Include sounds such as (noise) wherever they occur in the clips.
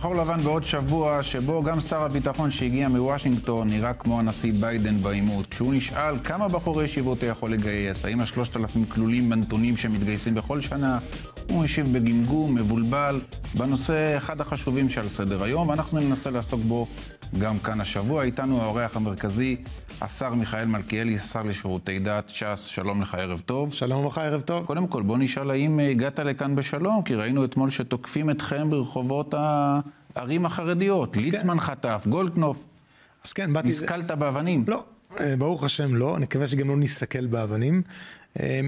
שחור לבן בעוד שבוע, שבו גם שר הביטחון שהגיע מוושינגטון נראה כמו הנשיא ביידן בעימות. כשהוא נשאל כמה בחורי ישיבות הוא יכול לגייס, האם השלושת אלפים כלולים בנתונים שמתגייסים בכל שנה, הוא משיב בגמגום, מבולבל, בנושא אחד החשובים שעל סדר היום, ואנחנו ננסה לעסוק בו גם כאן השבוע. איתנו האורח המרכזי, השר מיכאל מלכיאלי, שר לשירותי דת, ש"ס, שלום לך, ערב טוב. שלום לך, ערב טוב. קודם כל, בוא נשאל האם הגעת לכאן בשלום, כי ראינו אתמול שתוקפים אתכם ברחובות הערים החרדיות. כן. ליצמן חטף, גולדקנופ. אז כן, באתי... נסקלת באבנים. לא, אה, ברוך השם לא, אני מקווה שגם לא ניסקל באבנים. אה,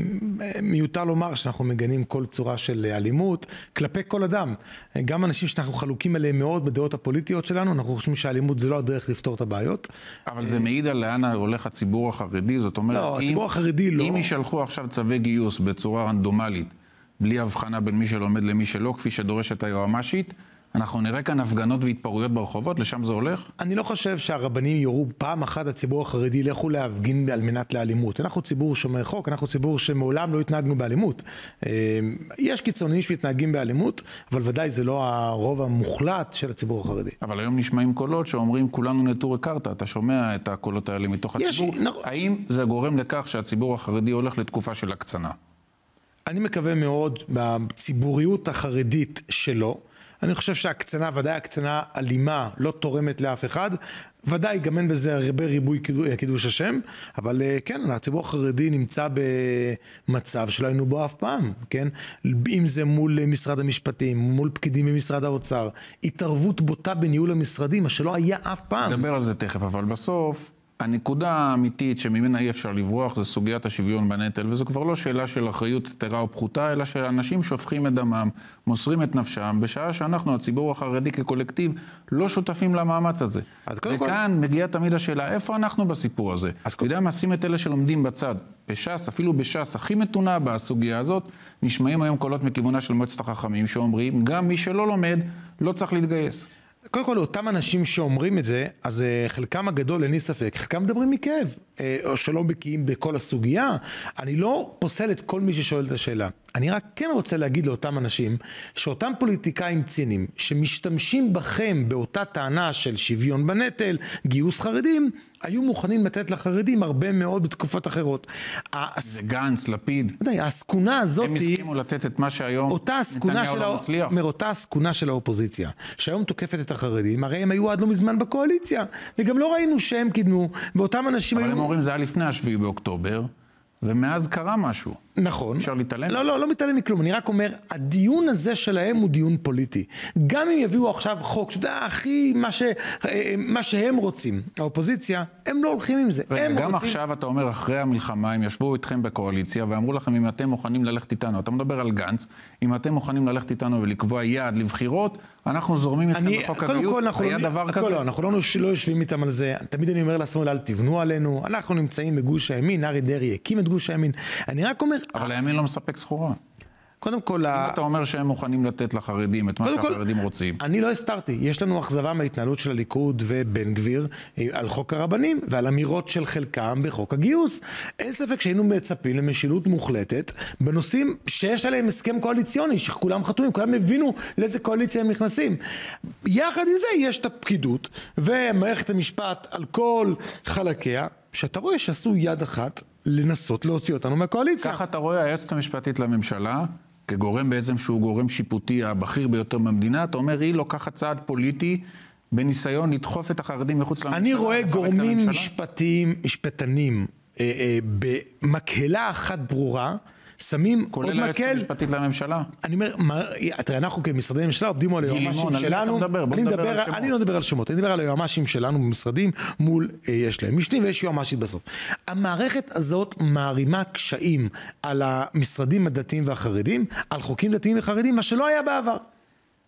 מיותר לומר שאנחנו מגנים כל צורה של אלימות כלפי כל אדם. אה, גם אנשים שאנחנו חלוקים עליהם מאוד בדעות הפוליטיות שלנו, אנחנו חושבים שאלימות זה לא הדרך לפתור את הבעיות. אבל זה מעיד על לאן הולך הציבור החרדי, זאת אומרת, לא, אם, הציבור החרדי לא. אם יישלחו עכשיו צווי גיוס בצורה רנדומלית, בלי הבחנה בין מי שלומד למי שלא, כפי שדורשת היועמ"שית, אנחנו נראה כאן הפגנות והתפרעויות ברחובות, לשם זה הולך? אני לא חושב שהרבנים יורו פעם אחת לציבור החרדי, לכו להפגין על מנת לאלימות. אנחנו ציבור שומר חוק, אנחנו ציבור שמעולם לא התנהגנו באלימות. אה, יש קיצוניים שמתנהגים באלימות, אבל ודאי זה לא הרוב המוחלט של הציבור החרדי. אבל היום נשמעים קולות שאומרים כולנו נטורי קרתא, אתה שומע את הקולות האלה מתוך יש- הציבור? נכון. האם זה גורם לכך שהציבור החרדי הולך לתקופה של הקצנה? אני מקווה מאוד בציבוריות החרדית שלו. אני חושב שהקצנה, ודאי הקצנה אלימה, לא תורמת לאף אחד. ודאי גם אין בזה הרבה ריבוי קידוש, השם, אבל אה, כן, הציבור החרדי נמצא במצב שלא היינו בו אף פעם, כן? אם זה מול אה, משרד המשפטים, מול פקידים במשרד האוצר, התערבות בוטה בניהול המשרדים, מה שלא היה אף פעם. נדבר על זה תכף, אבל בסוף, הנקודה האמיתית שממנה אי אפשר לברוח זה סוגיית השוויון בנטל, וזו כבר לא שאלה של אחריות יתרה או פחותה, אלא של אנשים שופכים את דמם, מוסרים את נפשם, בשעה שאנחנו, הציבור החרדי כקולקטיב, לא שותפים למאמץ הזה. קודם כל- וכאן מגיעה תמיד השאלה, איפה אנחנו בסיפור הזה? אז אתה קודם- יודע מה, שים את אלה שלומדים בצד. בש"ס, אפילו בש"ס הכי מתונה בסוגיה הזאת, נשמעים היום קולות מכיוונה של מועצת החכמים שאומרים, גם מי שלא לומד, לא צריך להתגייס. קודם כל, אותם אנשים שאומרים את זה, אז אה, חלקם הגדול, אין לי ספק, חלקם מדברים מכאב, או שלא בקיאים בכל הסוגיה. אני לא פוסל את כל מי ששואל את השאלה. אני רק כן רוצה להגיד לאותם אנשים, שאותם פוליטיקאים ציניים, שמשתמשים בכם באותה טענה של שוויון בנטל, גיוס חרדים, היו מוכנים לתת לחרדים הרבה מאוד בתקופות אחרות. זה גנץ, לפיד. ודאי, העסקונה הזאת הם. הסכימו לתת את מה שהיום נתניהו של, לא מצליח. אומר, אותה עסקונה של האופוזיציה, שהיום תוקפת את החרדים, הרי הם היו עד לא מזמן בקואליציה, וגם לא ראינו שהם קידמו, ואותם אנשים היו... אומרים זה היה לפני השביעי באוקטובר, ומאז קרה משהו. נכון. אפשר להתעלם? לא, לא, לא מתעלם מכלום. אני רק אומר, הדיון הזה שלהם הוא דיון פוליטי. גם אם יביאו עכשיו חוק, אתה יודע, הכי, מה, ש, אה, מה שהם רוצים, האופוזיציה, הם לא הולכים עם זה. רגע, גם רוצים... עכשיו אתה אומר, אחרי המלחמה, הם ישבו איתכם בקואליציה ואמרו לכם אם אתם מוכנים ללכת איתנו. אתה מדבר על גנץ, אם אתם מוכנים ללכת איתנו ולקבוע יעד לבחירות, אנחנו זורמים איתכם אני, בחוק הגיוס. כל, אנחנו היה לא, דבר כזה? לא, אנחנו לא, לא יושבים איתם על זה. תמיד אני אומר לשמאל, אל תבנו עלינו. אנחנו נמצאים בגוש הימין, אריה דרעי הקים את גוש הימין. אני רק אומר, אבל הימין לא מספק סחורה. קודם כל, אם ה- אתה אומר שהם מוכנים לתת לחרדים את מה קודם כל, שהחרדים רוצים. אני לא הסתרתי, יש לנו אכזבה מההתנהלות של הליכוד ובן גביר אה, על חוק הרבנים ועל אמירות של חלקם בחוק הגיוס. אין ספק שהיינו מצפים למשילות מוחלטת בנושאים שיש עליהם הסכם קואליציוני, שכולם חתומים, כולם הבינו לאיזה קואליציה הם נכנסים. יחד עם זה יש את הפקידות ומערכת המשפט על כל חלקיה, שאתה רואה שעשו יד אחת לנסות להוציא אותנו מהקואליציה. ככה אתה רואה היועצת המשפטית לממשלה, כגורם בעצם שהוא גורם שיפוטי הבכיר ביותר במדינה, אתה אומר, היא לוקחת צעד פוליטי בניסיון לדחוף את החרדים מחוץ לממשלה. אני רואה גורמים? משפטיים, משפטנים, אה, אה, במקהלה אחת ברורה, שמים עוד כולל היועצת מקל. המשפטית לממשלה. אני אומר, מה- תראה, אנחנו כמשרדי ממשלה עובדים על היועמ"שים שלנו. אני מדבר-. אני לא מדבר על שמות, אני מדבר על היועמ"שים שלנו במשרדים, מול, אה, יש להם משנים ויש יועמ"שית בסוף. המערכת הזאת מערימה קשיים על המשרדים הדתיים והחרדים, על חוקים דתיים וחרדים, מה שלא היה בעבר.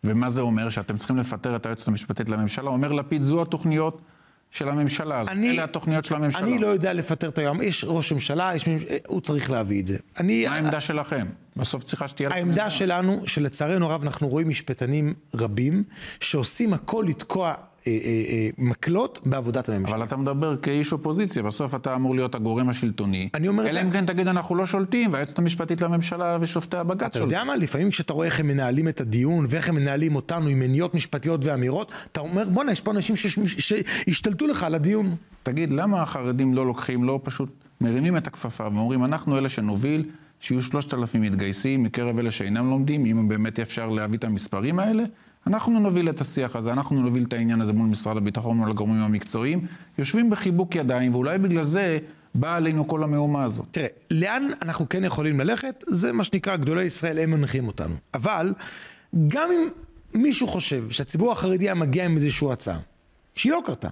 ומה זה אומר? שאתם צריכים לפטר את היועצת המשפטית לממשלה? אומר לפיד, זו התוכניות של הממשלה הזאת. אני- אלה התוכניות של הממשלה. אני לא יודע לפטר את היועמ"ש, יש ראש ממשלה, יש, מי- הוא צריך להביא את זה. אני, מה העמדה שלכם? בסוף צריכה שתהיה... לכם העמדה עמדה. שלנו, שלצערנו הרב אנחנו רואים משפטנים רבים שעושים הכל לתקוע אה, אה, אה, מקלות בעבודת הממשלה. אבל אתה מדבר כאיש אופוזיציה, בסוף אתה אמור להיות הגורם השלטוני. אני אומר אלא אם כן תגיד אנחנו לא שולטים, והיועצת המשפטית לממשלה ושופטי הבג"ץ אתה שולטים. יודע מה? לפעמים כשאתה רואה איך הם מנהלים את הדיון ואיך הם מנהלים אותנו עם מניעות משפטיות ואמירות, אתה אומר, בואנה, יש פה אנשים שהשתלטו לך על הדיון. תגיד, למה החרדים לא לוקחים, לא פשוט מרימים את הכפפה ואומרים, אנחנו אלה שנוביל, שיהיו שלושת אלפים מתגייסים מקרב אלה שאינם לומדים, אם באמת אפשר להביא את המספרים האלה, אנחנו נוביל את השיח הזה, אנחנו נוביל את העניין הזה מול משרד הביטחון, מול הגורמים המקצועיים, יושבים בחיבוק ידיים, ואולי בגלל זה באה עלינו כל המהומה הזאת. תראה, לאן אנחנו כן יכולים ללכת, זה מה שנקרא גדולי ישראל, הם מנחים אותנו. אבל גם אם מישהו חושב שהציבור החרדי היה מגיע עם איזושהי הצעה, שהיא לא קרתה,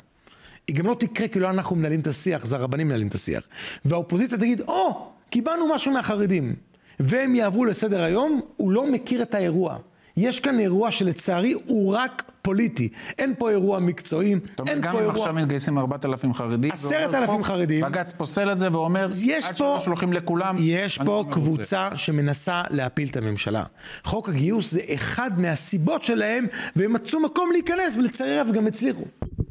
היא גם לא תקרה כי לא אנחנו מנהלים את השיח, זה הרבנים מנהלים את השיח. והאופוזיציה תגיד, או, קיבלנו משהו מהחרדים, והם יעברו לסדר היום, הוא לא מכיר את האירוע. יש כאן אירוע שלצערי הוא רק פוליטי. אין פה אירוע מקצועי, זאת אומרת, אין גם פה אם אירוע... עכשיו מתגייסים 4,000 חרדים, עשרת ועובר אלפים חוק, חרדים. בג"ץ פוסל את זה ואומר, יש עד פה, שלא שולחים לכולם, יש פה לא מרוצה." קבוצה שמנסה להפיל את הממשלה. חוק הגיוס זה אחד מהסיבות שלהם, והם מצאו מקום להיכנס, ולצערי הרב גם הצליחו.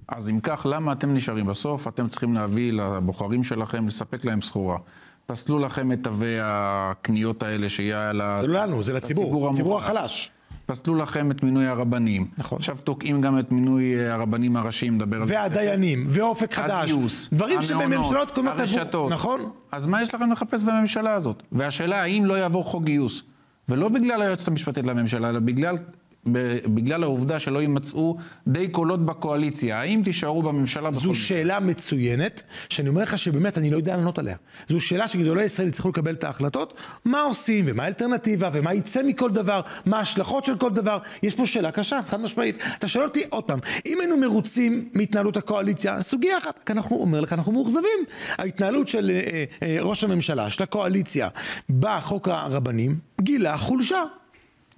אז אם כך, למה אתם נשארים בסוף? אתם צריכים להביא לבוחרים שלכם, לספק להם סחורה. פסלו לכם את תווי הקניות האלה שיהיה ל... זה לא לנו, זה לציבור, המוחלש. החלש. פסלו לכם את מינוי הרבנים. נכון. עכשיו תוקעים גם את מינוי אה, הרבנים הראשיים, נדבר על זה. והדיינים, ואופק חדש. הגיוס, דברים שבממשלות קודמות. הרשתות. נכון? אז מה יש לכם לחפש בממשלה הזאת? והשאלה, האם לא יעבור חוק גיוס? ולא בגלל היועצת המשפטית לממשלה, אלא בגלל, בגלל העובדה שלא יימצאו די קולות בקואליציה. האם תישארו בממשלה בכל זו מקרה? שאלה מצוינת, שאני אומר לך שבאמת אני לא יודע לענות עליה. זו שאלה שגדולי ישראל יצטרכו לקבל את ההחלטות, מה עושים, ומה האלטרנטיבה, ומה יצא מכל דבר, מה ההשלכות של כל דבר. יש פה שאלה קשה, חד משמעית. אתה שואל אותי עוד פעם, אם היינו מרוצים מהתנהלות הקואליציה, סוגיה אחת, כי אנחנו, אומר לך, אנחנו מאוכזבים. ההתנהלות של אה, אה, ראש הממשלה, של הקואליציה, בחוק הרבנים, גילה חולשה.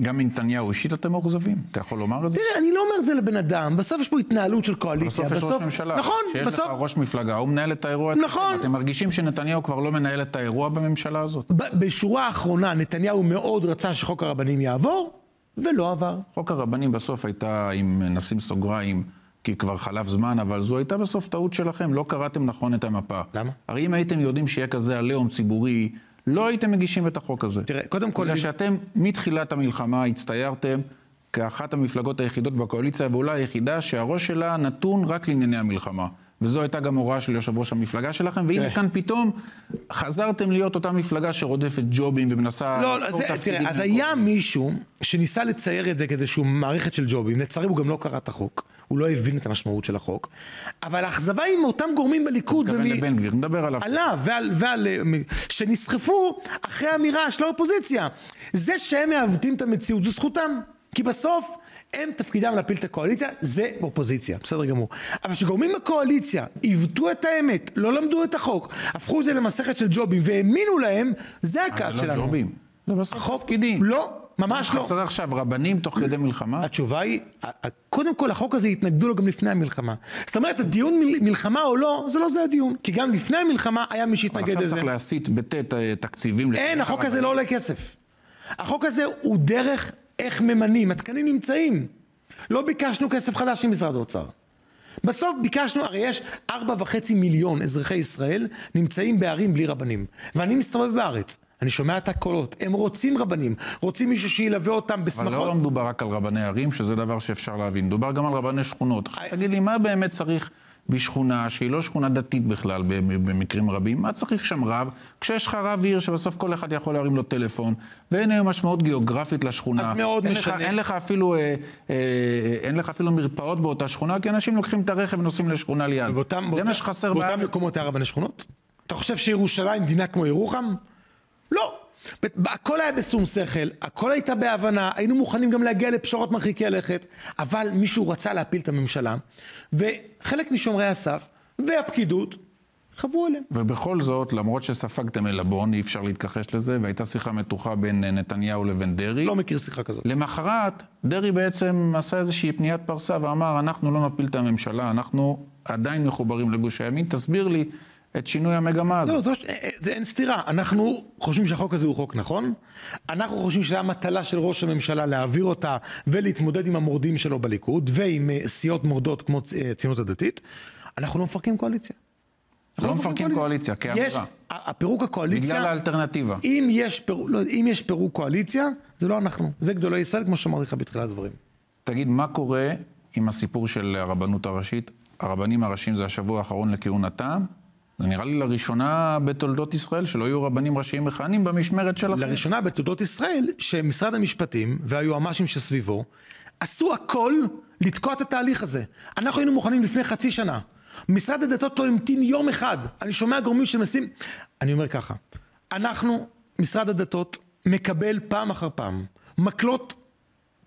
גם מנתניהו אישית אתם מאוכזבים? אתה יכול לומר את זה? תראה, אני לא אומר את זה לבן אדם, בסוף יש פה התנהלות של קואליציה. בסוף יש ראש ממשלה. נכון, שיש בסוף. לך ראש מפלגה, הוא מנהל את האירוע. נכון. אתם מרגישים שנתניהו כבר לא מנהל את האירוע בממשלה הזאת? בשורה האחרונה נתניהו מאוד רצה שחוק הרבנים יעבור, ולא עבר. חוק הרבנים בסוף הייתה, אם נשים סוגריים, כי כבר חלף זמן, אבל זו הייתה בסוף טעות שלכם, לא קראתם נכון את המפה. למה? הרי אם הייתם יודעים שיהיה כזה עליהום ציבורי, לא הייתם מגישים את החוק הזה. תראה, קודם כל... בגלל שאתם מתחילת המלחמה הצטיירתם כאחת המפלגות היחידות בקואליציה, ואולי היחידה שהראש שלה נתון רק לענייני המלחמה. וזו הייתה גם הוראה של יושב ראש המפלגה שלכם, והנה תראה. כאן פתאום חזרתם להיות אותה מפלגה שרודפת ג'ובים ומנסה... לא, זה, תראה, אז. היה מישהו שניסה לצייר את זה כאיזושהי מערכת של ג'ובים, לצערי הוא גם לא קרא את החוק, הוא לא הבין את המשמעות של החוק, אבל האכזבה היא מאותם גורמים בליכוד, מתכוון ומ- לבן גביר, נדבר עליו. עליו ועל, ועל, שנסחפו אחרי אמירה של האופוזיציה. זה שהם מעוותים את המציאות, זו זכותם. כי בסוף, הם תפקידם להפיל את הקואליציה, זה אופוזיציה, בסדר גמור. אבל כשגורמים בקואליציה עיוותו את האמת, לא למדו את החוק, הפכו את זה למסכת של ג'ובים והאמינו להם, זה הכעס זה לא שלנו. ג'ובים. זה החוק, תפקידים. לא, ממש לא. חסר עכשיו רבנים תוך כדי מלחמה? התשובה היא, קודם כל החוק הזה התנגדו לו גם לפני המלחמה. זאת אומרת, הדיון מל- מלחמה או לא, זה לא זה הדיון. כי גם לפני המלחמה היה מי שהתנגד עכשיו לזה. צריך להסיט בט' אה, תקציבים. אין, החוק הזה. לא עולה כסף. החוק הזה הוא דרך איך ממנים, התקנים נמצאים. לא ביקשנו כסף חדש ממשרד האוצר. בסוף ביקשנו, הרי יש ארבע וחצי מיליון אזרחי ישראל נמצאים בערים בלי רבנים. ואני מסתובב בארץ, אני שומע את הקולות, הם רוצים רבנים, רוצים מישהו שילווה אותם אבל בשמחות. לא מדובר רק על רבני ערים, שזה דבר שאפשר להבין. מדובר גם על רבני שכונות. עכשיו תגיד לי, מה באמת צריך בשכונה שהיא לא שכונה דתית בכלל במ- במקרים רבים? מה צריך שם רב? כשיש לך רב עיר שבסוף כל אחד יכול להרים לו טלפון, ואין היום משמעות גיאוגרפית לשכונה. אז מאוד אין משנה. לך, אין לך אפילו... אה, אה, אין לך אפילו מרפאות באותה שכונה, כי אנשים לוקחים את הרכב ונוסעים לשכונה ליד. ובאותם, זה באותם, מה שחסר באותם בארץ. מקומות היה רבני שכונות? אתה חושב שירושלים דינה כמו ירוחם? לא. הכל היה בשום שכל, הכל הייתה בהבנה, היינו מוכנים גם להגיע לפשרות מרחיקי לכת, אבל מישהו רצה להפיל את הממשלה, וחלק משומרי הסף והפקידות חברו אליהם. ובכל זאת, למרות שספגתם עלבון, אי אפשר להתכחש לזה, והייתה שיחה מתוחה בין אה, נתניהו לבין דרעי. לא מכיר שיחה כזאת. למחרת, דרעי בעצם עשה איזושהי פניית פרסה ואמר, אנחנו לא נפיל את הממשלה, אנחנו עדיין מחוברים לגוש הימין, תסביר לי את שינוי המגמה הזאת. לא, זו, ש- אה, אין סתירה. אנחנו חושבים שהחוק הזה הוא חוק נכון, אנחנו חושבים שזו המטלה של ראש הממשלה להעביר אותה ולהתמודד עם המורדים שלו בליכוד ועם אה, סיעות מורדות כמו הציונות הדתית. אנחנו לא מפרקים קואליציה. לא מפרקים קואליציה, כאמירה. יש, הפירוק הקואליציה... בגלל האלטרנטיבה. אם יש, פיר, לא, אם יש פירוק קואליציה, זה לא אנחנו. זה גדולי ישראל, כמו שאמרתי לך בתחילת הדברים. תגיד, מה קורה עם הסיפור של הרבנות הראשית? הרבנים הראשיים זה השבוע האחרון לכהונתם. זה נראה לי לראשונה בתולדות ישראל שלא יהיו רבנים ראשיים מכהנים במשמרת שלכם. לראשונה בתולדות ישראל, שמשרד המשפטים והיועמ"שים שסביבו עשו הכל לתקוע את התהליך הזה. אנחנו היינו מוכנים לפני חצי שנה. משרד הדתות לא המתין יום אחד. אני שומע גורמים שמנסים... אני אומר ככה, אנחנו, משרד הדתות, מקבל פעם אחר פעם מקלות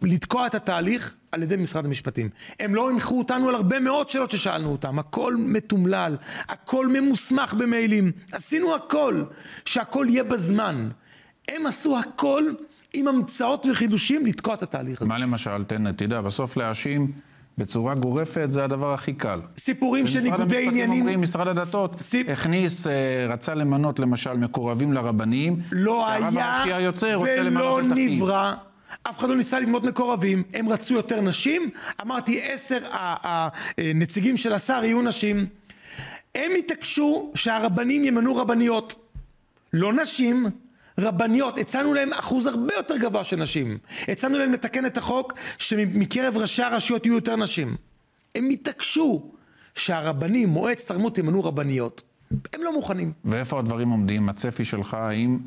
לתקוע את התהליך על ידי משרד המשפטים. הם לא הנחו אותנו על הרבה מאוד שאלות ששאלנו אותם, הכל מתומלל, הכל ממוסמך במיילים, עשינו הכל, שהכל יהיה בזמן. הם עשו הכל עם המצאות וחידושים לתקוע את התהליך הזה. מה למשל, תן, תדע, בסוף להאשים בצורה גורפת זה הדבר הכי קל. סיפורים של ניגודי עניינים... אומרים, משרד הדתות סיפ... הכניס, אה, רצה למנות למשל מקורבים לרבנים, לא היה ולא נברא. אף אחד לא ניסה לבנות מקורבים, הם רצו יותר נשים, אמרתי עשר הנציגים של השר יהיו נשים, הם התעקשו שהרבנים ימנו רבניות, לא נשים, רבניות, הצענו להם אחוז הרבה יותר גבוה של נשים, הצענו להם לתקן את החוק שמקרב ראשי הרשויות יהיו יותר נשים, הם התעקשו שהרבנים, מועצת תרמות ימנו רבניות, הם לא מוכנים. ואיפה הדברים עומדים? הצפי שלך, האם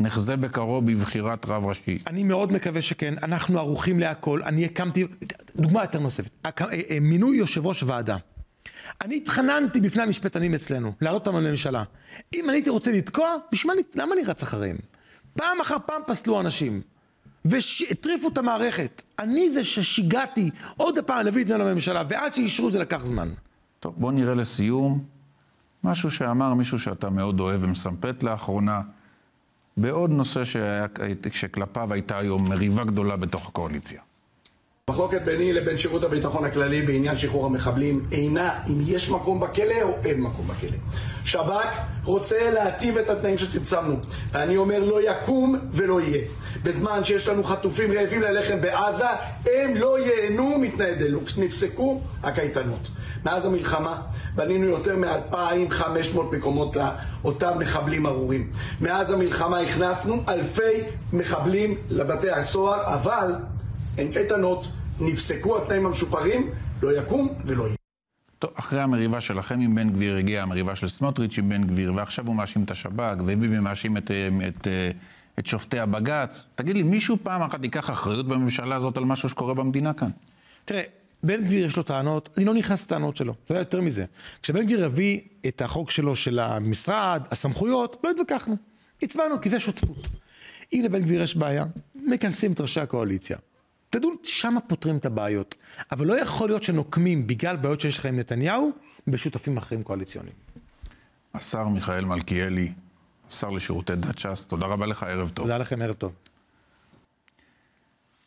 נחזה בקרוב בבחירת רב ראשי. אני מאוד מקווה שכן, אנחנו ערוכים להכל. אני הקמתי, דוגמה יותר נוספת, אה, אה, מינוי יושב ראש ועדה. אני התחננתי בפני המשפטנים אצלנו, להעלות אותם לממשלה. אם אני הייתי רוצה לתקוע, בשביל למה אני רץ אחריהם? פעם אחר פעם פסלו אנשים, והטריפו את המערכת. אני זה ששיגעתי עוד פעם להביא את זה לממשלה, ועד שאישרו את זה לקח זמן. טוב, בוא נראה לסיום משהו שאמר מישהו שאתה מאוד אוהב ומסמפת לאחרונה. בעוד נושא שהיה, שכלפיו הייתה היום מריבה גדולה בתוך הקואליציה. מחלוקת ביני לבין שירות הביטחון הכללי בעניין שחרור המחבלים אינה אם יש מקום בכלא או אין מקום בכלא. שב"כ רוצה להטיב את התנאים שצמצמנו. ואני אומר לא יקום ולא יהיה. בזמן שיש לנו חטופים רעבים ללחם בעזה, הם לא ייהנו מתנאי דלוקס. נפסקו הקייטנות. מאז המלחמה בנינו יותר מ-2,500 מקומות לאותם מחבלים ארורים. מאז המלחמה הכנסנו אלפי מחבלים לבתי הסוהר, אבל אין קייטנות, נפסקו התנאים המשופרים, לא יקום ולא יהיה. טוב, אחרי המריבה שלכם עם בן גביר הגיעה המריבה של סמוטריץ' עם בן גביר, ועכשיו הוא מאשים את השב"כ, וביבי מאשים את, את, את שופטי הבג"ץ. תגיד לי, מישהו פעם אחת ייקח אחריות בממשלה הזאת על משהו שקורה במדינה כאן? תראה, בן גביר יש לו טענות, אני לא נכנס לטענות שלו, לא יותר מזה. כשבן גביר הביא את החוק שלו של המשרד, הסמכויות, לא התווכחנו. הצבענו, כי זה שותפות. אם לבן גביר יש בעיה, מכנסים את ראשי הקואליציה. תדעו, שם פותרים את הבעיות. אבל לא יכול להיות שנוקמים בגלל בעיות שיש לך עם נתניהו, בשותפים אחרים קואליציוניים. השר מיכאל מלכיאלי, השר לשירותי דת ש"ס, תודה רבה לך, ערב טוב. תודה לכם, ערב טוב.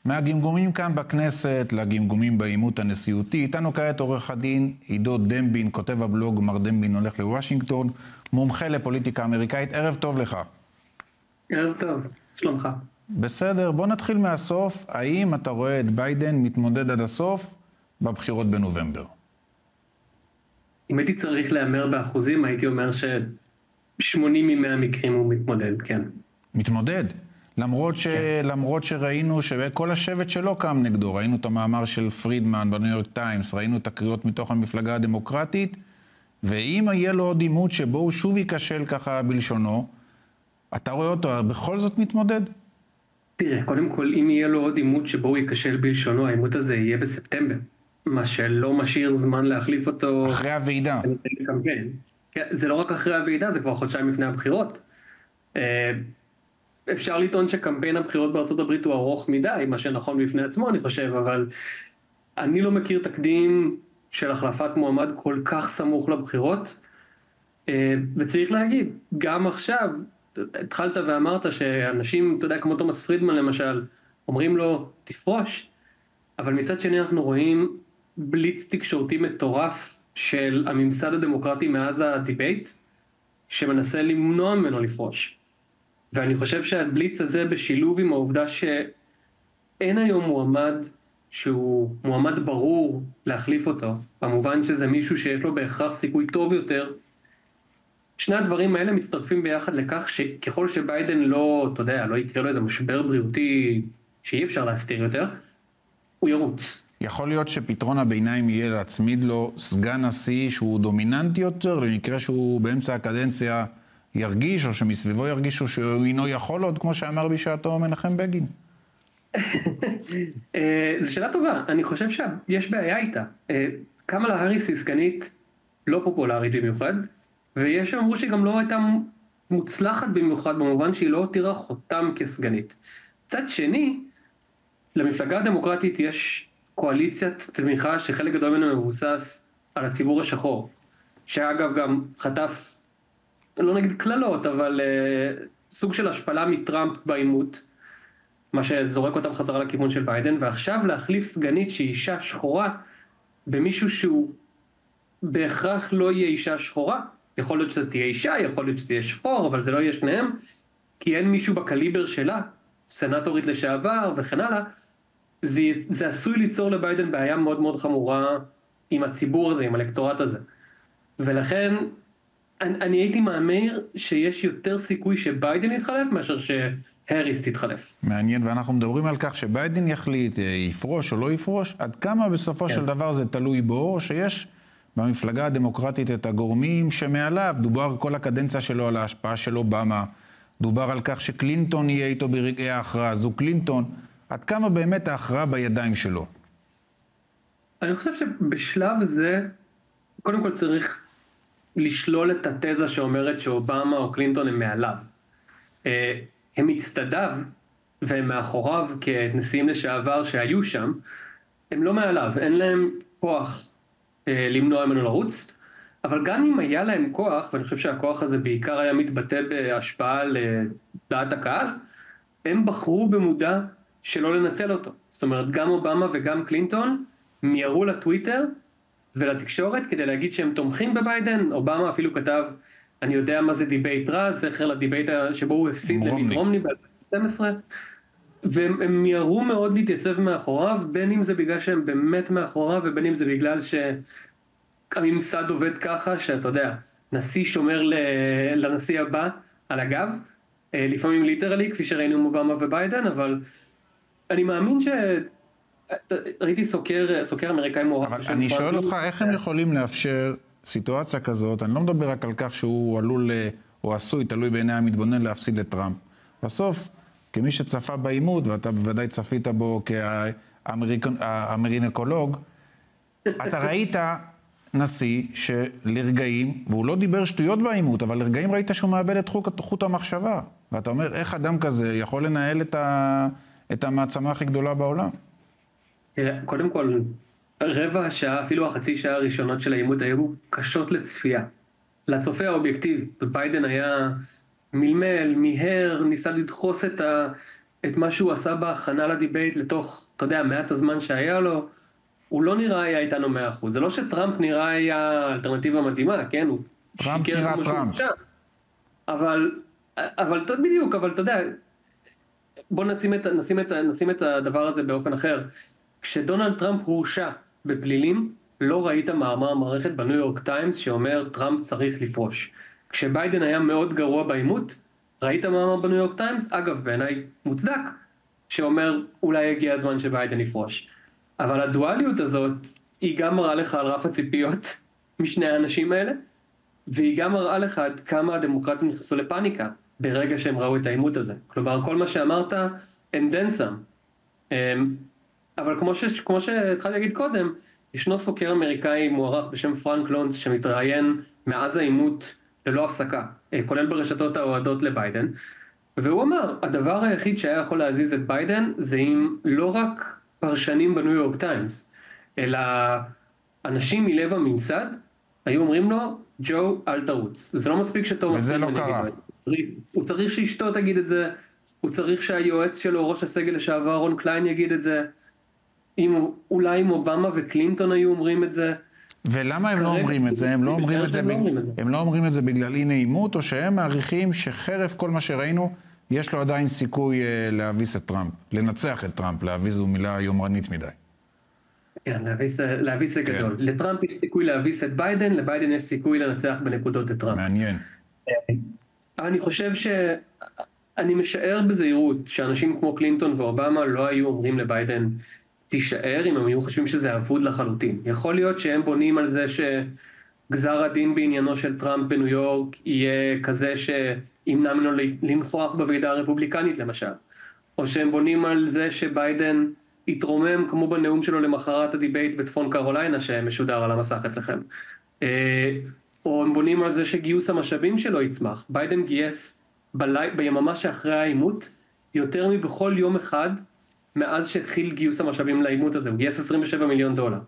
מהגמגומים כאן בכנסת לגמגומים בעימות הנשיאותי, איתנו כעת עורך הדין עידו דמבין, כותב הבלוג מר דמבין הולך לוושינגטון, מומחה לפוליטיקה אמריקאית, ערב טוב לך. ערב טוב, שלומך. בסדר, בוא נתחיל מהסוף. האם אתה רואה את ביידן מתמודד עד הסוף בבחירות בנובמבר? אם הייתי צריך להמר באחוזים, הייתי אומר ש-80 מ-100 מקרים הוא מתמודד, כן. מתמודד? למרות, ש... כן. למרות שראינו שכל השבט שלו קם נגדו, ראינו את המאמר של פרידמן בניו יורק טיימס, ראינו את הקריאות מתוך המפלגה הדמוקרטית, ואם יהיה לו עוד עימות שבו הוא שוב ייכשל ככה בלשונו, אתה רואה אותו בכל זאת מתמודד? תראה, קודם כל, אם יהיה לו עוד עימות שבו הוא ייכשל בלשונו, העימות הזה יהיה בספטמבר. מה שלא משאיר זמן להחליף אותו... אחרי הוועידה. כן, זה לא רק אחרי הוועידה, זה כבר חודשיים לפני הבחירות. אפשר לטעון שקמפיין הבחירות בארצות הברית הוא ארוך מדי, מה שנכון בפני עצמו אני חושב, אבל אני לא מכיר תקדים של החלפת מועמד כל כך סמוך לבחירות, אה, וצריך להגיד, גם עכשיו, התחלת ואמרת שאנשים, אתה יודע, כמו תומאס פרידמן למשל, אומרים לו, תפרוש, אבל מצד שני אנחנו רואים בליץ תקשורתי מטורף של הממסד הדמוקרטי מאז ה debate, שמנסה למנוע ממנו לפרוש. ואני חושב שהבליץ הזה בשילוב עם העובדה שאין היום מועמד שהוא מועמד ברור להחליף אותו, במובן שזה מישהו שיש לו בהכרח סיכוי טוב יותר, שני הדברים האלה מצטרפים ביחד לכך שככל שביידן לא, אתה יודע, לא יקרה לו איזה משבר בריאותי שאי אפשר להסתיר יותר, הוא ירוץ. יכול להיות שפתרון הביניים יהיה להצמיד לו סגן נשיא שהוא דומיננטי יותר, למקרה שהוא באמצע הקדנציה ירגיש, או שמסביבו ירגישו שהוא אינו יכול עוד, כמו שאמר בשעתו מנחם בגין. אה, זו שאלה טובה, אני חושב שיש בעיה איתה. אה, קמלה האריס היא סגנית לא פופולרית במיוחד, ויש שאמרו שהיא גם לא הייתה מוצלחת במיוחד במובן שהיא לא הותירה חותם כסגנית. מצד שני, למפלגה הדמוקרטית יש קואליציית תמיכה שחלק גדול ממנו מבוסס על הציבור השחור, שאגב גם חטף, לא נגיד קללות, אבל uh, סוג של השפלה מטראמפ בעימות, מה שזורק אותם חזרה לכיוון של ביידן, ועכשיו להחליף סגנית שהיא אישה שחורה במישהו שהוא בהכרח לא יהיה אישה שחורה, יכול להיות שזה תהיה אישה, יכול להיות שזה יהיה שחור, אבל זה לא יהיה שניהם, כי אין מישהו בקליבר שלה, סנטורית לשעבר וכן הלאה, זה, זה עשוי ליצור לביידן בעיה מאוד מאוד חמורה עם הציבור הזה, עם האלקטורט הזה. ולכן אני, אני הייתי מהמר שיש יותר סיכוי שביידן יתחלף מאשר שהריס תתחלף. מעניין, ואנחנו מדברים על כך שביידן יחליט, אה, יפרוש או לא יפרוש, עד כמה בסופו כן. של דבר זה תלוי בו, או שיש במפלגה הדמוקרטית את הגורמים שמעליו, דובר כל הקדנציה שלו על ההשפעה של אובמה, דובר על כך שקלינטון יהיה איתו ברגעי ההכרעה, זו קלינטון. עד כמה באמת ההכרעה בידיים שלו? אני חושב שבשלב הזה, קודם כל צריך לשלול את התזה שאומרת שאובמה או קלינטון הם מעליו. אה, הם מצטדיו והם מאחוריו כנשיאים לשעבר שהיו שם, הם לא מעליו, אין להם כוח אה, למנוע ממנו לרוץ, אבל גם אם היה להם כוח, ואני חושב שהכוח הזה בעיקר היה מתבטא בהשפעה על דעת הקהל, הם בחרו במודע שלא לנצל אותו. זאת אומרת, גם אובמה וגם קלינטון מיהרו לטוויטר ולתקשורת כדי להגיד שהם תומכים בביידן. אובמה אפילו כתב, אני יודע מה זה debate רע, זכר ל debate שבו הוא הפסיד למיט רומני ב-2012. והם מיהרו מאוד להתייצב מאחוריו, בין אם זה בגלל שהם באמת מאחוריו ובין אם זה בגלל שהממסד עובד ככה, שאתה יודע, נשיא שומר לנשיא הבא על הגב, אה, לפעמים literally, כפי שראינו עם אובמה וביידן, אבל אני מאמין ש... ראיתי סוקר, סוקר אמריקאי מוערך. אבל אני שואל אותך, איך הם יכולים לאפשר סיטואציה כזאת, אני לא מדבר רק על כך שהוא עלול או עשוי, תלוי בעיני המתבונן, להפסיד לטראמפ. בסוף, כמי שצפה בעימות, ואתה בוודאי צפית בו כאמריקנולוג, אתה ראית נשיא שלרגעים, והוא לא דיבר שטויות בעימות, אבל לרגעים ראית שהוא מאבד את חוט המחשבה. ואתה אומר, איך אדם כזה יכול לנהל את ה... את המעצמה הכי גדולה בעולם. קודם כל, רבע השעה, אפילו החצי שעה הראשונות של העימות היו קשות לצפייה. לצופה האובייקטיבי. ביידן היה מלמל, מיהר, ניסה לדחוס את, ה, את מה שהוא עשה בהכנה ל debate לתוך, אתה יודע, מעט הזמן שהיה לו. הוא לא נראה היה איתנו מאה אחוז. זה לא שטראמפ נראה היה אלטרנטיבה מדהימה, כן? הוא טראמפ נראה טראמפ. אבל, אבל בדיוק, אבל אתה יודע, בוא נשים את, נשים, את, נשים את הדבר הזה באופן אחר. כשדונלד טראמפ הורשע בפלילים, לא ראית מאמר מערכת בניו יורק טיימס שאומר טראמפ צריך לפרוש. כשביידן היה מאוד גרוע בעימות, ראית מאמר בניו יורק טיימס, אגב בעיניי מוצדק, שאומר אולי הגיע הזמן שביידן יפרוש. אבל הדואליות הזאת, היא גם מראה לך על רף הציפיות (laughs) משני האנשים האלה, והיא גם מראה לך עד כמה הדמוקרטים נכנסו לפאניקה. ברגע שהם ראו את העימות הזה. כלומר, כל מה שאמרת, אין then some. אבל כמו, ש, כמו שהתחלתי להגיד קודם, ישנו סוקר אמריקאי מוערך בשם פרנק לונס שמתראיין מאז העימות ללא הפסקה, אה, כולל ברשתות האוהדות לביידן, והוא אמר, הדבר היחיד שהיה יכול להזיז את ביידן זה אם לא רק פרשנים בניו יורק טיימס, אלא אנשים מלב הממסד היו אומרים לו, ג'ו, אל תרוץ. זה לא מספיק שתומאס וזה לא קרה. הוא צריך שאשתו תגיד את זה, הוא צריך שהיועץ שלו, ראש הסגל לשעבר רון קליין יגיד את זה, אם, אולי אם אובמה וקלינטון היו אומרים את זה, ולמה הם לא אומרים את זה? הם לא אומרים את זה, לא זה. הם לא אומרים את זה בגלל אי נעימות, או שהם מעריכים שחרף כל מה שראינו, יש לו עדיין סיכוי אה, להביס את טראמפ, לנצח את טראמפ, להביס זו מילה יומרנית מדי. כן, להביס, להביס זה גדול. לטראמפ יש סיכוי להביס את ביידן, לביידן יש סיכוי לנצח בנקודות את טראמפ. מעניין. אני חושב ש... אני משער בזהירות שאנשים כמו קלינטון ואובמה לא היו אומרים לביידן תישאר אם הם היו חושבים שזה אבוד לחלוטין. יכול להיות שהם בונים על זה שגזר הדין בעניינו של טראמפ בניו יורק יהיה כזה שימנע ממנו לנכוח בוועידה הרפובליקנית למשל. או שהם בונים על זה שביידן יתרומם כמו בנאום שלו למחרת ה debate בצפון קרוליינה שמשודר על המסך אצלכם. אה, או הם בונים על זה שגיוס המשאבים שלו יצמח. ביידן גייס. ביממה שאחרי העימות יותר מבכל יום אחד מאז שהתחיל גיוס המשאבים לעימות הזה, הוא גייס 27 מיליון דולר.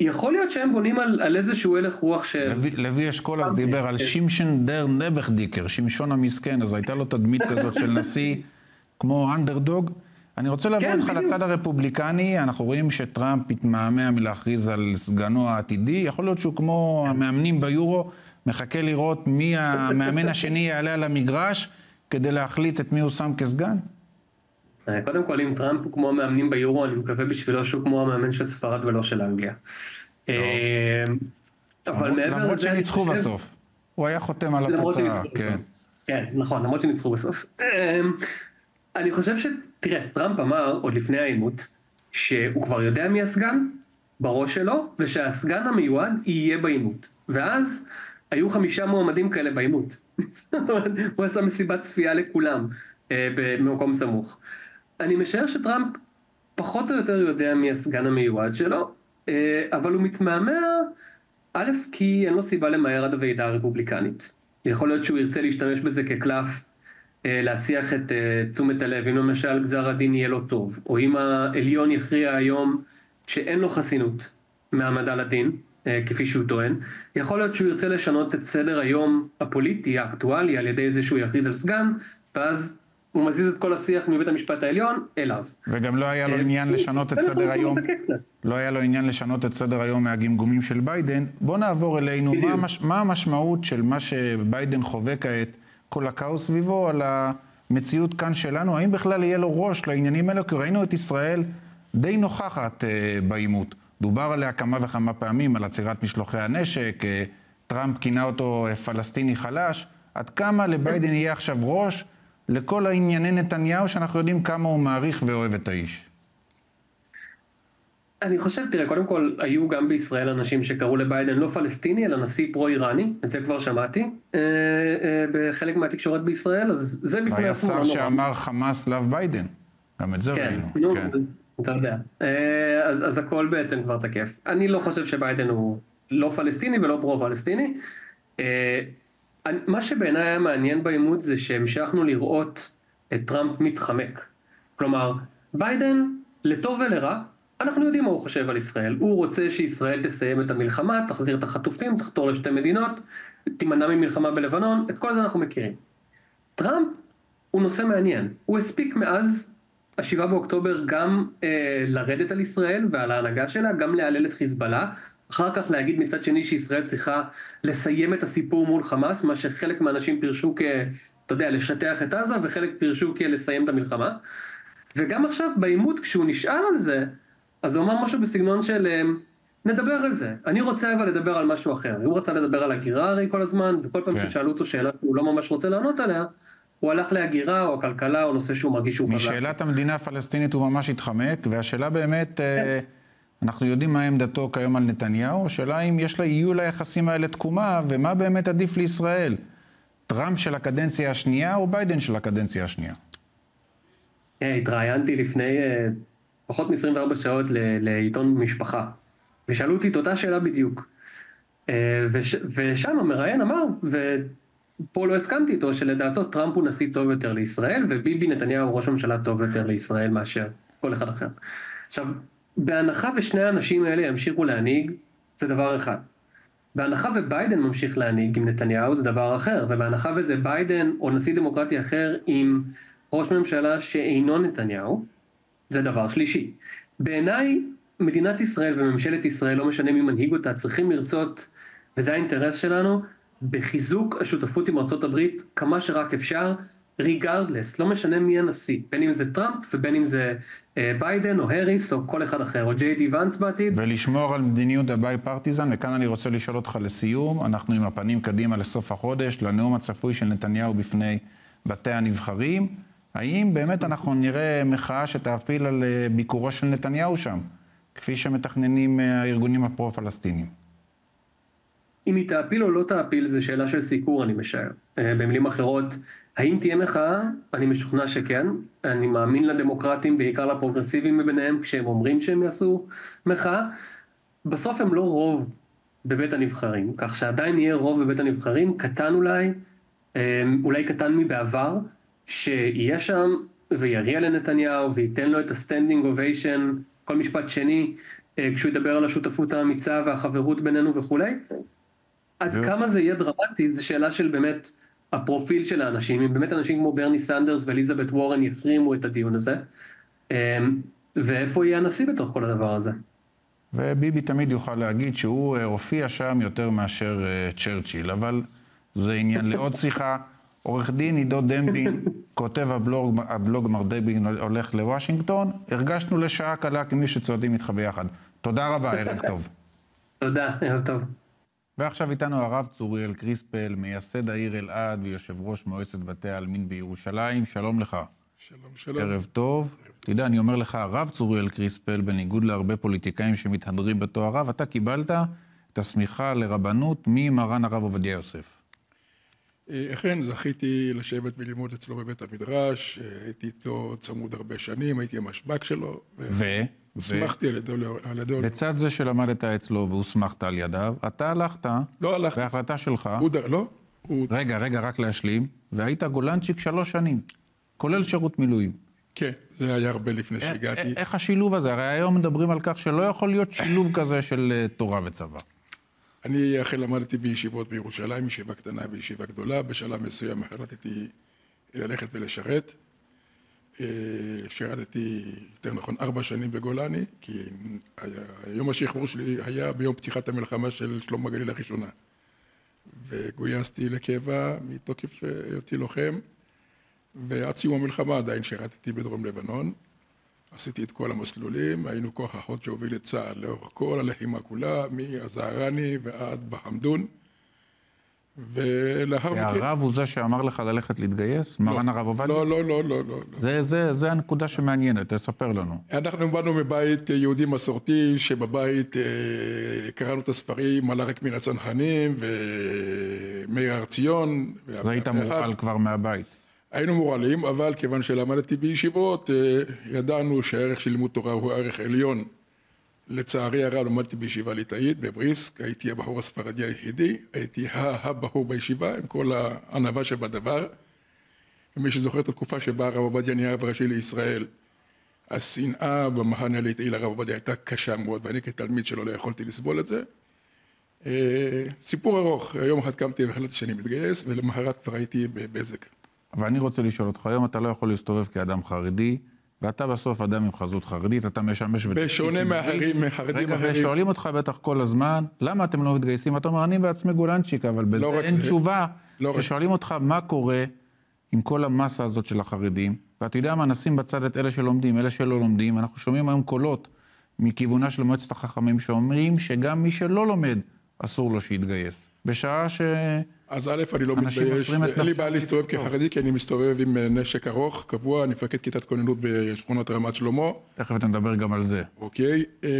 יכול להיות שהם בונים על, על איזשהו הלך רוח ש... לוי, אשכול אז דיבר על שמשון דר נבחדיקר, שמשון המסכן, אז הייתה לו תדמית כזאת של נשיא כמו אנדרדוג. אני רוצה להביא כן, אותך בדיוק. לצד הרפובליקני, אנחנו רואים שטראמפ התמהמה מלהכריז על סגנו העתידי, יכול להיות שהוא כמו המאמנים ביורו, מחכה לראות מי המאמן השני יעלה על המגרש כדי להחליט את מי הוא שם כסגן. אה, קודם כל, אם טראמפ הוא כמו המאמנים ביורו, אני מקווה בשבילו שהוא כמו המאמן של ספרד ולא של אנגליה. אה, אבל מעבר למרות לזה... אני שניצחו בסוף. הוא היה חותם על למרות התוצאה, כן. כן, נכון, למרות שניצחו בסוף. אמ, אני חושב ש... תראה, טראמפ אמר עוד לפני העימות, שהוא כבר יודע מי הסגן בראש שלו, ושהסגן המיועד יהיה בעימות. ואז היו חמישה מועמדים כאלה בעימות. (laughs) זאת אומרת, הוא עשה מסיבת צפייה לכולם אה, במקום סמוך. אני משער שטראמפ פחות או יותר יודע מי הסגן המיועד שלו, אה, אבל הוא מתמהמה, א', כי אין לו סיבה למהר עד הוועידה הרפובליקנית. יכול להיות שהוא ירצה להשתמש בזה כקלף אה, להסיח את אה, תשומת הלב, אם למשל גזר הדין יהיה לו טוב, או אם העליון יכריע היום שאין לו חסינות מהעמדה לדין, כפי שהוא טוען, יכול להיות שהוא ירצה לשנות את סדר היום הפוליטי, האקטואלי, על ידי זה שהוא יכריז על סגן, ואז הוא מזיז את כל השיח מבית המשפט העליון אליו. וגם לא היה לו אה, עניין לשנות את סדר היום. לא היה לו עניין לשנות את סדר היום מהגמגומים של ביידן. בוא נעבור אלינו, מה. המש, מה המשמעות של מה שביידן חווה כעת, כל הכאוס סביבו, על המציאות כאן שלנו? האם בכלל יהיה לו ראש לעניינים האלה? כי ראינו את ישראל די נוכחת אה, בעימות. דובר עליה כמה וכמה פעמים, על עצירת משלוחי הנשק, אה, טראמפ כינה אותו אה, פלסטיני חלש. עד כמה לביידן יהיה עכשיו ראש לכל הענייני נתניהו, שאנחנו יודעים כמה הוא מעריך ואוהב את האיש? אני חושב, תראה, קודם כל, היו גם בישראל אנשים שקראו לביידן לא פלסטיני, אלא נשיא פרו-איראני, את זה כבר שמעתי, אה, אה, בחלק מהתקשורת בישראל, אז זה בפני עצמו שר לא נורא. שאמר חמאס לאו ביידן. גם את זה כן, ראינו. נו, כן. אז אתה יודע. אה, אז, אז הכל בעצם כבר תקף. אני לא חושב שביידן הוא לא פלסטיני ולא פרו-פלסטיני. אה, מה שבעיניי היה מעניין בעימות זה שהמשכנו לראות את טראמפ מתחמק. כלומר, ביידן, לטוב ולרע, אנחנו יודעים מה הוא חושב על ישראל. הוא רוצה שישראל תסיים את המלחמה, תחזיר את החטופים, תחתור לשתי מדינות, תימנע ממלחמה בלבנון, את כל זה אנחנו מכירים. טראמפ הוא נושא מעניין. הוא הספיק מאז השבעה באוקטובר גם אה, לרדת על ישראל ועל ההנהגה שלה, גם להלל את חיזבאללה, אחר כך להגיד מצד שני שישראל צריכה לסיים את הסיפור מול חמאס, מה שחלק מהאנשים פירשו כ... אתה יודע, לשטח את עזה, וחלק פירשו כלסיים את המלחמה. וגם עכשיו בעימות, כשהוא נשאל על זה, אז הוא אמר משהו בסגנון של אה, נדבר על זה. אני רוצה אבל לדבר על משהו אחר. הוא רצה לדבר על הגירה הרי כל הזמן, וכל פעם כן. ששאלו אותו שאלה שהוא לא ממש רוצה לענות עליה, הוא הלך להגירה או הכלכלה או נושא שהוא מרגיש שהוא חזק. משאלת המדינה הפלסטינית הוא ממש התחמק, והשאלה באמת, אה, אנחנו יודעים מה עמדתו כיום על נתניהו, השאלה אם יש לה, יהיו ליחסים האלה תקומה, ומה באמת עדיף לישראל? טראמפ של הקדנציה השנייה או ביידן של הקדנציה השנייה? אה, התראיינתי לפני אה, פחות מ-24 שעות לעיתון משפחה, ושאלו אותי את אותה שאלה בדיוק. אה, וש, ושם המראיין אמר, ופה לא הסכמתי איתו, שלדעתו טראמפ הוא נשיא טוב יותר לישראל, וביבי נתניהו ראש ממשלה טוב יותר לישראל מאשר כל אחד אחר. עכשיו, בהנחה ושני האנשים האלה ימשיכו להנהיג, זה דבר אחד. בהנחה וביידן ממשיך להנהיג עם נתניהו זה דבר אחר, ובהנחה וזה ביידן או נשיא דמוקרטי אחר עם ראש ממשלה שאינו נתניהו, זה דבר שלישי. בעיניי, מדינת ישראל וממשלת ישראל, לא משנה מי מנהיג אותה, צריכים לרצות, וזה האינטרס שלנו, בחיזוק השותפות עם ארה"ב כמה שרק אפשר, regardless, לא משנה מי הנשיא, בין אם זה טראמפ ובין אם זה אה, ביידן או האריס או כל אחד אחר, או ג'יי די ואנס בעתיד. ולשמור על מדיניות ה bipartisan, וכאן אני רוצה לשאול אותך לסיום, אנחנו עם הפנים קדימה לסוף החודש, לנאום הצפוי של נתניהו בפני בתי הנבחרים, האם באמת אנחנו נראה מחאה שתאפיל על אה, ביקורו של נתניהו שם, כפי שמתכננים אה, הארגונים הפרו-פלסטינים? אם היא תעפיל או לא תעפיל זה שאלה של סיקור, אני משער. במילים אחרות, האם תהיה מחאה? אני משוכנע שכן. אני מאמין לדמוקרטים, בעיקר לפרוגרסיביים מביניהם, כשהם אומרים שהם יעשו מחאה. בסוף הם לא רוב בבית הנבחרים, כך שעדיין יהיה רוב בבית הנבחרים, קטן אולי, אמ, אולי קטן מבעבר, שיהיה שם ויריע לנתניהו וייתן לו את ה standing ovation, כל משפט שני, אה, כשהוא ידבר על השותפות האמיצה והחברות בינינו וכולי. עד כמה זה יהיה דרמטי, זו שאלה של באמת... הפרופיל של האנשים, אם באמת אנשים כמו ברני סנדרס ואליזבת וורן יחרימו את הדיון הזה, אמ, ואיפה יהיה הנשיא בתוך כל הדבר הזה. וביבי תמיד יוכל להגיד שהוא אה, הופיע שם יותר מאשר אה, צ'רצ'יל, אבל זה עניין לעוד (laughs) שיחה. עורך דין עידו דמבין, כותב הבלוג, הבלוג מר דמבין הולך לוושינגטון, הרגשנו לשעה קלה כמי שצועדים איתך ביחד. תודה רבה, ערב טוב. תודה, ערב טוב. ועכשיו איתנו הרב צוריאל קריספל, מייסד העיר אלעד ויושב ראש מועצת בתי העלמין בירושלים. שלום לך. שלום, שלום. ערב טוב. אתה יודע, אני אומר לך, הרב צוריאל קריספל, בניגוד להרבה פוליטיקאים שמתהדרים בתואר רב, אתה קיבלת את השמיכה לרבנות ממרן הרב עובדיה יוסף. אה, אכן, זכיתי לשבת וללמוד אצלו בבית המדרש, אה, הייתי איתו צמוד הרבה שנים, הייתי המשב"ק שלו. ו? הוסמכתי על ידו. לצד זה שלמדת אצלו והוסמכת על ידיו, אתה הלכת, לא הלכתי. בהחלטה שלך, הוא ד... לא. הוא... רגע, רגע, רק להשלים, והיית גולנצ'יק שלוש שנים, כולל שירות מילואים. כן, זה היה הרבה לפני שהגעתי. איך השילוב הזה? הרי היום מדברים על כך שלא יכול להיות שילוב כזה של אה, תורה וצבא. אני אכן למדתי בישיבות בירושלים, ישיבה קטנה וישיבה גדולה. בשלב מסוים החלטתי ללכת ולשרת. אה, שירתתי, יותר נכון, ארבע שנים בגולני, כי יום השחרור שלי היה ביום פתיחת המלחמה של שלום הגליל הראשונה. וגויסתי לקבע מתוקף היותי לוחם, ועד סיום המלחמה עדיין שירתתי בדרום לבנון. עשיתי את כל המסלולים, היינו כוח החוד שהוביל את צה"ל לאורך כל הלחימה כולה, מהזהרני ועד בחמדון. ולאחר מכן... והרב הוא זה שאמר לך ללכת להתגייס? לא, מרן הרב עובדיה? לא, לא, לא, לא, לא. זה, זה, זה הנקודה שמעניינת, תספר לנו. אנחנו באנו מבית יהודי מסורתי, שבבית אה, קראנו את הספרים על אריק מן הצנחנים ומאיר הר ציון. זה היית מורעל כבר מהבית. היינו מורעלים, אבל כיוון שלמדתי בישיבות, אה, ידענו שהערך של לימוד תורה הוא ערך עליון. לצערי הרב למדתי בישיבה ליטאית בבריסק, הייתי הבחור הספרדי היחידי, הייתי הבחור בישיבה עם כל הענווה שבדבר. ומי שזוכר את התקופה שבה הרב עובדיה נהיה רב ראשי לישראל, השנאה במחנה הליטאי לרב עובדיה הייתה קשה מאוד, ואני כתלמיד שלו לא יכולתי לסבול את זה. אה, סיפור ארוך, יום אחד קמתי והחלטתי שאני מתגייס, ולמחרת כבר הייתי בבזק. אבל אני רוצה לשאול אותך, היום אתה לא יכול להסתובב כאדם חרדי, ואתה בסוף אדם עם חזות חרדית, אתה משמש... בשונה מהחרדים אחרים. רגע, ושואלים אותך בטח כל הזמן, למה אתם לא מתגייסים? אתה אומר, אני בעצמי גולנצ'יק, אבל בזה לא אין זה. תשובה. לא כששואלים אותך מה קורה עם כל המסה הזאת של החרדים, ואתה יודע מה, נשים בצד את אלה שלומדים, אלה שלא לומדים, אנחנו שומעים היום קולות מכיוונה של מועצת החכמים שאומרים שגם מי שלא לומד, אסור לו שיתגייס. בשעה ש... אז א', אני לא מתבייש, אין לי. בעיה להסתובב כחרדי, כי אני מסתובב עם אה, נשק ארוך, קבוע, אני מפקד כיתת כוננות בשכונת רמת שלמה, תכף נדבר גם על זה. אוקיי? אה,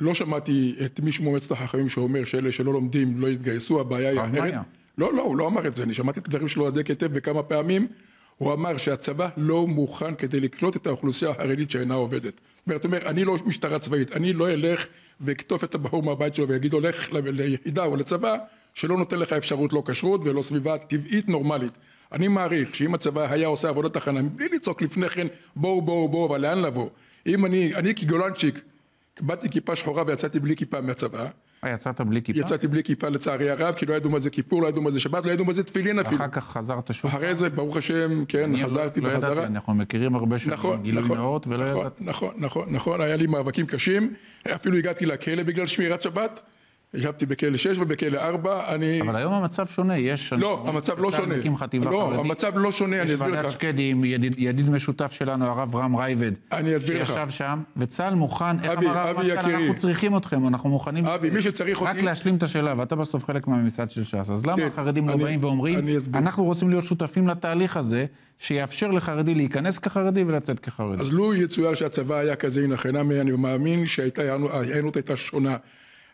לא שמעתי את מישהו ממועצת החכמים שאומר שאלה שלא לומדים לא יתגייסו, הבעיה היא אחרת. לא, לא, הוא לא אמר את זה, אני שמעתי את הדברים שלו הדק היטב וכמה פעמים. הוא אמר שהצבא לא מוכן כדי לקלוט את האוכלוסייה החרדית שאינה עובדת. זאת אומרת, אומר, אני לא משטרה צבאית, אני לא אלך ואקטוף את הבחור מהבית שלו ויגיד לו, לך ליחידה או לצבא, שלא נותן לך אפשרות לא כשרות ולא סביבה טבעית נורמלית. אני מעריך שאם הצבא היה עושה עבודת הכנה, מבלי לצעוק לפני כן, בואו, בואו, בואו, אבל לאן לבוא? אם אני, אני כגולנצ'יק, באתי כיפה שחורה ויצאתי בלי כיפה מהצבא, אה, יצאת בלי כיפה? יצאתי בלי כיפה לצערי הרב, כי לא ידעו מה זה כיפור, לא ידעו מה זה שבת, לא ידעו מה זה תפילין אפילו. אחר כך חזרת שוב? אחרי זה, ברוך השם, כן, אני חזרתי לא בחזרה. ידעתי, אנחנו מכירים הרבה שנים, נכון, גילוי נכון, נאות, ולא נכון, ידעתי. נכון, נכון, נכון, היה לי מאבקים קשים, אפילו הגעתי לכלא בגלל שמירת שבת, ישבתי בכלא 6 ובכלא 4, אני... אבל היום המצב שונה, יש... לא, המצב לא צה"ל שונה. לא, חרדית. המצב לא שונה, אני יש אסביר ועדת לך. שקדי עם ידיד, ידיד משותף שלנו, הרב רם רייבד. אני אסביר לך. שישב שם, וצה"ל מוכן, איך אבי, אמר הרב מנכ"ל. אנחנו צריכים אתכם, אנחנו מוכנים... אבי, מי שצריך רק אותי... להשלים את השאלה, ואתה בסוף חלק מהממסד של ש"ס, אז למה כן, החרדים לא אני- באים ואומרים. אנחנו רוצים להיות שותפים לתהליך הזה, שיאפשר לחרדי להיכנס כחרדי ולצאת כחרדי. אז לו יצויר שהצבא היה כזה הנה חינמי, אני מאמין שההיענות הייתה שונה.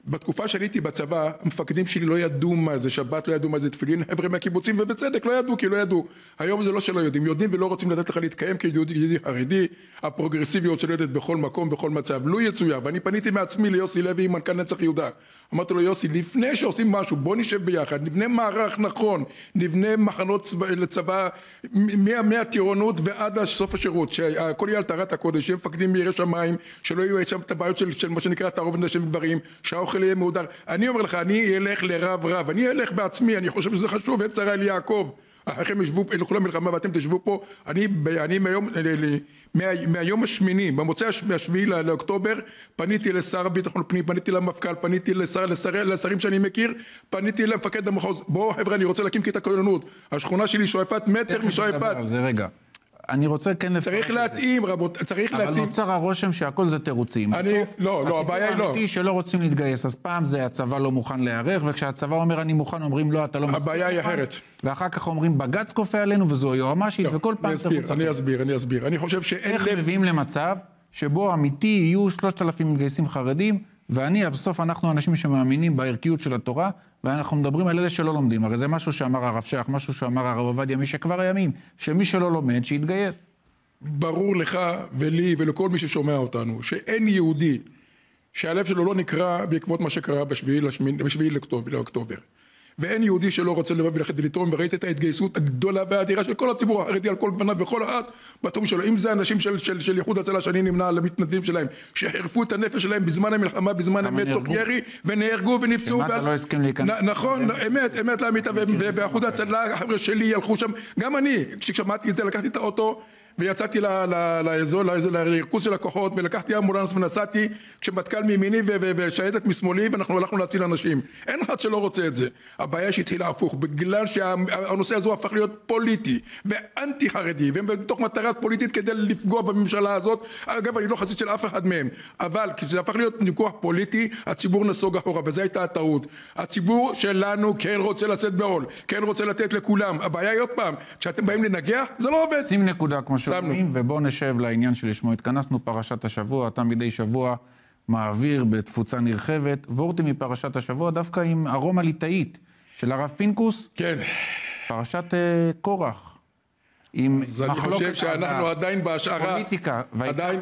בתקופה שאני הייתי בצבא, המפקדים שלי לא ידעו מה זה שבת, לא ידעו מה זה תפילין, (laughs) חבר'ה מהקיבוצים, ובצדק, לא ידעו, כי לא ידעו. היום זה לא שלא יודעים, יודעים ולא רוצים לתת לך להתקיים כיהודי יהודי חרדי, הפרוגרסיביות שולטת בכל מקום, בכל מצב. לו יצויר, ואני פניתי מעצמי ליוסי לוי, מנכ"ל נצח יהודה. אמרתי לו, יוסי, לפני שעושים משהו, בוא נשב ביחד, נבנה מערך נכון, נבנה מחנות צבא, לצבא, מהטירונות ועד סוף השירות, שהכל יהיה על טהרת הקודש, שיהיה מפקדים מיראי שמיים, שלא יהיו שם את הבעיות של, של מה שנקרא תערובת נשים וגברים, שהאוכל יהיה מהודר. אני אומר לך, אני אלך לרב רב, אני אלך בעצמי, אני חושב שזה חשוב, עת שרה אל יעקב. אחריכם ישבו, ילכו למלחמה ואתם תשבו פה, אני, אני מהיום, ל- מה, מהיום השמיני, במוצאי הש- השביעי לאוקטובר, פניתי לשר הביטחון פנים, פניתי למפכ"ל, פניתי לשר, לשר, לשרים שאני מכיר, פניתי למפקד המחוז, בואו חבר'ה אני רוצה להקים כיתה כוננות, השכונה שלי שואפת מטר תכף נדבר משואפת, על זה רגע. אני רוצה כן לפרט צריך את זה. להתאים רבות, צריך אבל להתאים, נוצר הרושם שהכל זה תירוצים. אני- בסוף, לא, לא, הבעיה היא לא. הסיפור האמיתי שלא רוצים להתגייס, אז פעם זה הצבא לא מוכן להיערך, וכשהצבא אומר אני מוכן, אומרים לא, אתה לא מספיק הבעיה היא. אחרת. ואחר כך אומרים בג"ץ כופה עלינו וזו היועמ"שית, וכל פעם אני אסביר, אני. אסביר, אני אסביר, אני חושב שאין איך לב, מביאים למצב שבו אמיתי יהיו 3,000 מתגייסים חרדים, ואני, בסוף אנחנו אנשים שמאמינים בערכיות של התורה, ואנחנו מדברים על אלה שלא לומדים. הרי זה משהו שאמר הרב שך, משהו שאמר הרב עובדיה משכבר הימים, שמי שלא לומד, שיתגייס. ברור לך ולי ולכל מי ששומע אותנו שאין יהודי שהלב שלו לא נקרע בעקבות מה שקרה בשביעי לאוקטובר. ואין יהודי שלא רוצה לבוא וללכת ולתרום וראית את ההתגייסות הגדולה והאדירה של כל הציבור החרדי על כל גווניו וכל אחת בתחום שלו אם זה אנשים של, של, של איחוד הצלה שאני נמנה על המתנדבים שלהם שחירפו את הנפש שלהם בזמן המלחמה בזמן אמת תוך? ירי ונהרגו ונפצעו שמטה לא הסכים להיכנס. נכון אמת אמת לאמיתה ו- ו- ואחוד הצלה החבר'ה שלי הלכו שם גם אני כששמעתי את זה לקחתי את האוטו ויצאתי לאזור, לריכוז של הכוחות ולקחתי אמבולנס ונסעתי כשמטכ"ל מימיני ושייטת משמאלי ואנחנו הלכנו להציל אנשים. אין אחד שלא רוצה את זה. הבעיה שהתחילה הפוך בגלל שהנושא הזה הפך להיות פוליטי ואנטי חרדי והם בתוך מטרה פוליטית כדי לפגוע בממשלה הזאת. אגב אני לא חסיד של אף אחד מהם אבל כשזה הפך להיות ויכוח פוליטי הציבור נסוג אחורה וזו הייתה הטעות. הציבור שלנו כן רוצה לשאת בעול כן רוצה לתת לכולם. הבעיה היא עוד פעם כשאתם באים לנגח זה לא עובד. שים נקודה כמו שאומרים, ובואו נשב לעניין שלשמו התכנסנו, פרשת השבוע, אתה מדי שבוע מעביר בתפוצה נרחבת. וורטי מפרשת השבוע דווקא עם ארומה ליטאית של הרב פינקוס, כן. פרשת אה, קורח. עם אז אני מחלוקת חושב עזה, שאנחנו עדיין בהשערה. פוליטיקה,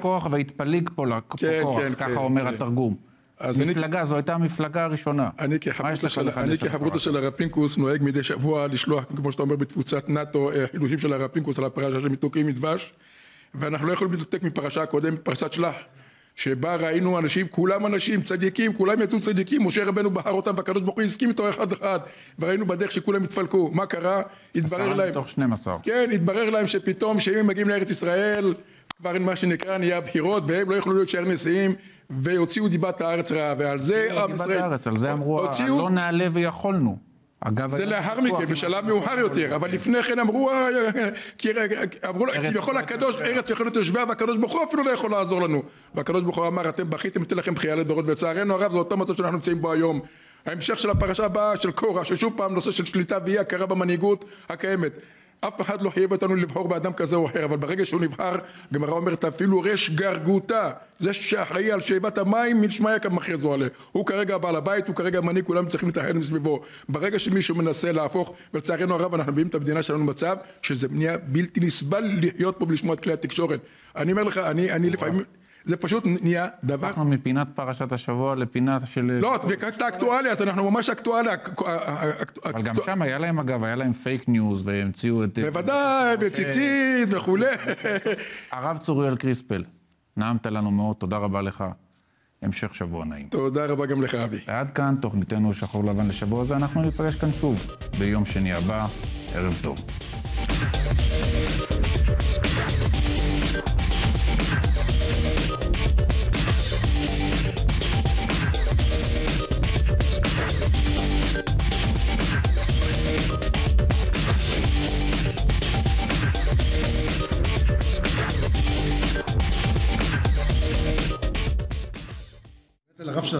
כוח ויתפלג פה לק- פה כן, כוח, כן, ככה כן, אומר כן. התרגום. אז אני- מפלגה, זו הייתה המפלגה הראשונה. אני כחברותו של, הפרשה? של הרב פינקוס נוהג מדי שבוע לשלוח, כמו שאתה אומר, בתפוצת נאט"ו, אה, חידושים של הרב פינקוס על הפרשה של מתוקים מדבש, ואנחנו לא יכולים להתנתק מפרשה הקודמת, פרשת שלח, שבה ראינו אנשים, כולם אנשים צדיקים, כולם יצאו צדיקים, משה רבנו בחר אותם, והקדוש ברוך הוא הסכים איתו אחד אחד, וראינו בדרך שכולם התפלקו, מה קרה? התברר עשרה להם, מתוך 12. כן, התברר להם שפתאום שאם הם מגיעים לארץ ישראל, כבר מה שנקרא נהיה בחירות, והם לא יכלו להיות שער נשיאים, והוציאו דיבת הארץ רעה, ועל זה עם ישראל... הארץ, על זה אמרו, הוציאו- לא נעלה ויכולנו. אגב, זה לאחר מכן, בשלב מאוחר יותר, אבל לפני כן אמרו, אה, אמרו, לה, ארץ כביכול יכולת הקדוש. ארץ יכולת יושביה, והקדוש ברוך הוא אפילו לא יכול לעזור לנו. והקדוש ברוך הוא אמר, אתם בכיתם, אתן לכם בכייה לדורות, ולצערנו הרב זה אותו מצב שאנחנו נמצאים בו היום. ההמשך של הפרשה הבאה של קורח, ששוב פעם נושא של שליטה ואי הכרה במנהיגות הקיימת. אף אחד לא חייב אותנו לבחור באדם כזה או אחר, אבל ברגע שהוא נבחר, הגמרא אומרת אפילו רש גרגותה, זה שאחראי על שאיבת המים, מלשמיא כמכריזו עליה. הוא כרגע בעל הבית, הוא כרגע המנהיג, כולם צריכים להתאחד מסביבו. ברגע שמישהו מנסה להפוך, ולצערנו הרב אנחנו מביאים את המדינה שלנו במצב, שזה נהיה בלתי נסבל לחיות פה ולשמוע את כלי התקשורת. אני אומר לך, אני, אני לפעמים, זה פשוט נהיה דבר אנחנו מפינת פרשת השבוע לפינה של... לא, וכת האקטואליה, אז אנחנו ממש אקטואליה. אבל גם שם היה להם, אגב, היה להם fake news, והמציאו את... בוודאי, וציצית וכולי. הרב צוריאל קריספל, נעמת לנו מאוד, תודה רבה לך. המשך שבוע נעים. תודה רבה גם לך, אבי. ועד כאן תוכניתנו שחור לבן לשבוע הזה, אנחנו ניפגש כאן שוב ביום שני הבא. ערב טוב. option